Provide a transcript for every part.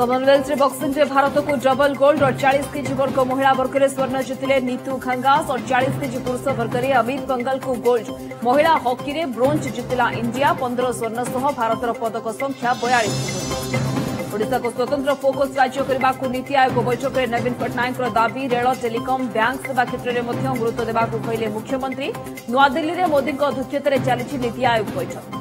Commonwealth boxing में भारत को double gold और 40 केजी वर्ग महिला वर्ग में स्वर्ण जितिले नीतू खंगास और के केजी पुरुष वर्ग में अमित पंगल को गोल्ड महिला हॉकी में ब्रोज जितिला इंडिया पंद्रह स्वर्ण सह भारत पदक संख्या बयालीस ओडा को स्वतंत्र फोकस राज्य करने को नीति आयोग बैठक में नवीन पट्टनायक दावी रेल टेलिकम बैंक सेवा क्षेत्र में गुरुत्व देवा कहे मुख्यमंत्री नुआदिल्ली में मोदी अध्यक्षतार चली नीति आयोग बैठक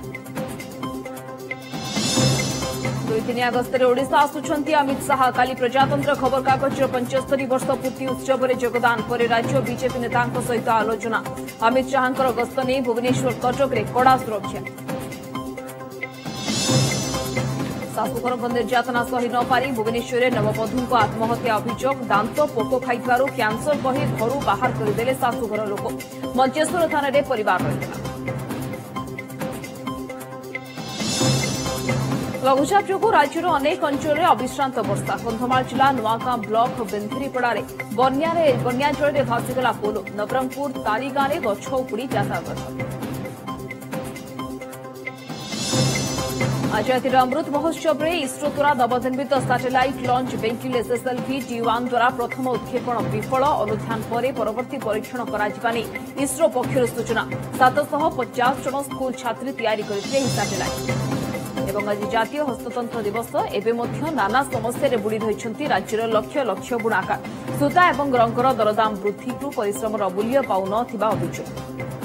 ଦିନିଆ ଗସ୍ତରେ ଓଡ଼ିଶା ଆସୁଛନ୍ତି ଅମିତ ଶାହା କାଲି ପ୍ରଜାତନ୍ତ୍ର ଖବରକାଗଜର ପଞ୍ଚସ୍ତରୀ ବର୍ଷ ପୂର୍ତ୍ତି ଉତ୍ସବରେ ଯୋଗଦାନ ପରେ ରାଜ୍ୟ ବିଜେପି ନେତାଙ୍କ ସହିତ ଆଲୋଚନା ଅମିତ ଶାହାଙ୍କର ଗସ୍ତ ନେଇ ଭୁବନେଶ୍ୱର କଟକରେ କଡ଼ା ସୁରକ୍ଷା ଶାଶୁଘରଙ୍କ ନିର୍ଯାତନା ସହି ନପାରି ଭୁବନେଶ୍ୱରରେ ନବବଧୂଙ୍କ ଆତ୍ମହତ୍ୟା ଅଭିଯୋଗ ଦାନ୍ତ ପୋକ ଖାଇଥିବାରୁ କ୍ୟାନ୍ସର କହି ଘରୁ ବାହାର କରିଦେଲେ ଶାଶୁଘର ଲୋକ ମଞ୍ଚେଶ୍ୱର ଥାନାରେ ପରିବାର ରହିଥିଲା ଲଘୁଚାପ ଯୋଗୁଁ ରାଜ୍ୟର ଅନେକ ଅଞ୍ଚଳରେ ଅବିଶ୍ରାନ୍ତ ବର୍ଷା କନ୍ଧମାଳ ଜିଲ୍ଲା ନୂଆଗାଁ ବ୍ଲକ ବେନ୍ଧିରିପଡ଼ାରେ ବନ୍ୟାରେ ବନ୍ୟାଞ୍ଚଳରେ ଭାସିଗଲା ପୋଲ ନବରଙ୍ଗପୁର ତାଲିଗାଁରେ ଗଛ ଉପୁଡ଼ି ଯାତାୟାତ ଆଜି ରାତିର ଅମୃତ ମହୋତ୍ସବରେ ଇସ୍ରୋ ଦ୍ୱାରା ନବନିର୍ମିତ satellite launch vehicle SSLV D one ଦ୍ୱାରା ପ୍ରଥମ ଉତ୍କ୍ଷେପଣ ବିଫଳ ଅନୁଧ୍ୟାନ ପରେ ପରବର୍ତ୍ତୀ ପରୀକ୍ଷଣ କରାଯିବା ନେଇ ଇସ୍ରୋ ପକ୍ଷରୁ ସୂଚନା ସାତଶହ ପଚାଶ ଜଣ ସ୍କୁଲ ଛାତ୍ରୀ ତିଆରି କରିଥିଲେ ଏହି ସାଟେଲାଇଟ୍ ଏବଂ ଆଜି ଜାତୀୟ ହସ୍ତତନ୍ତ ଦିବସ ଏବେ ମଧ୍ୟ ନାନା ସମସ୍ୟାରେ ବୁଡ଼ି ରହିଛନ୍ତି ରାଜ୍ୟର ଲକ୍ଷ ଲକ୍ଷ ବୁଣାକାର ସୂତା ଏବଂ ରଙ୍ଗର ଦରଦାମ ବୃଦ୍ଧିକୁ ପରିଶ୍ରମର ମୂଲ୍ୟ ପାଉନଥିବା ଅଭିଯୋଗ